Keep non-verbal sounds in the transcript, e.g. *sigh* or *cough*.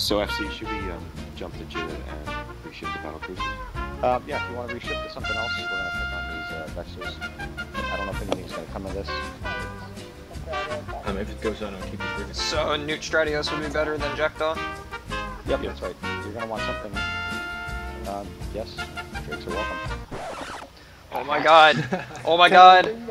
So FC, should we um, jump the jet and reship the battle cruiser? Um, yeah, if you want to reship to something else, we're gonna pick on these uh, Vexors. I don't know if anything's gonna come of this. Um, if it goes on, I'll keep it moving. So Newt Stratios would be better than Jackdaw? Yep, that's right. You're gonna want something. Um, yes, Drakes are welcome. Oh my god. Oh my god. *laughs*